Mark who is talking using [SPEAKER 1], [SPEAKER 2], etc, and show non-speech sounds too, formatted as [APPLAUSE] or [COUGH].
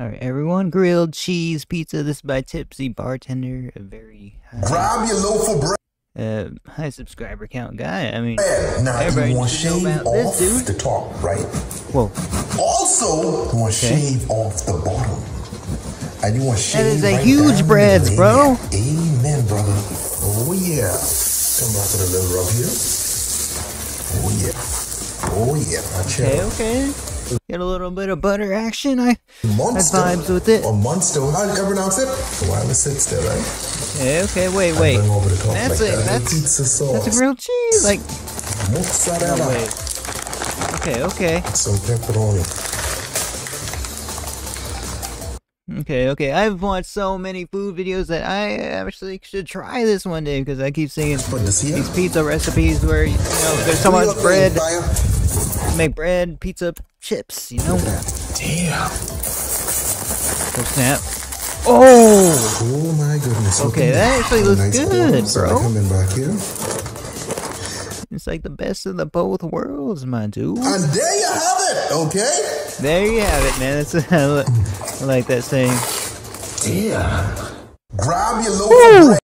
[SPEAKER 1] All right, everyone. Grilled cheese pizza. This is by Tipsy Bartender. A very high,
[SPEAKER 2] Grab your loaf of bread.
[SPEAKER 1] uh, high subscriber count guy. I mean,
[SPEAKER 2] Now
[SPEAKER 1] everybody
[SPEAKER 2] you want to
[SPEAKER 1] needs to know
[SPEAKER 2] shave
[SPEAKER 1] about this,
[SPEAKER 2] off
[SPEAKER 1] dude.
[SPEAKER 2] the top, right?
[SPEAKER 1] Whoa.
[SPEAKER 2] Also, you want to
[SPEAKER 1] Okay.
[SPEAKER 2] shave off the bottom. And you want to shave
[SPEAKER 1] is a
[SPEAKER 2] right
[SPEAKER 1] huge breads, bro.
[SPEAKER 2] Amen, brother. Oh, yeah. Come back with a little rub here. Oh, yeah. Oh, yeah.
[SPEAKER 1] Okay, okay. Get a little bit of butter action. I
[SPEAKER 2] Monster.
[SPEAKER 1] I vibes with it.
[SPEAKER 2] Or monster. How do you pronounce it? While it sits there, right?
[SPEAKER 1] Okay, okay. Wait, wait. That's
[SPEAKER 2] like
[SPEAKER 1] it.
[SPEAKER 2] that.
[SPEAKER 1] That's
[SPEAKER 2] pizza sauce.
[SPEAKER 1] that's a grilled cheese. Like,
[SPEAKER 2] Mozzarella.
[SPEAKER 1] no wait. Okay, okay,
[SPEAKER 2] Some pepperoni.
[SPEAKER 1] okay, okay. I've watched so many food videos that I actually should try this one day because I keep seeing
[SPEAKER 2] Put this here.
[SPEAKER 1] these pizza recipes where you know there's so much bread, make bread, pizza, chips. You know.
[SPEAKER 2] Damn.
[SPEAKER 1] Oh snap. Oh.
[SPEAKER 2] Oh my goodness.
[SPEAKER 1] Okay, that actually looks
[SPEAKER 2] Nice
[SPEAKER 1] good.
[SPEAKER 2] So
[SPEAKER 1] bro.
[SPEAKER 2] Coming back here.
[SPEAKER 1] It's like the best of the both worlds, my dude.
[SPEAKER 2] And there you have it, okay?
[SPEAKER 1] There you have it, man. That's [LAUGHS] I like that saying.
[SPEAKER 2] Yeah. Grab your loaf of bread.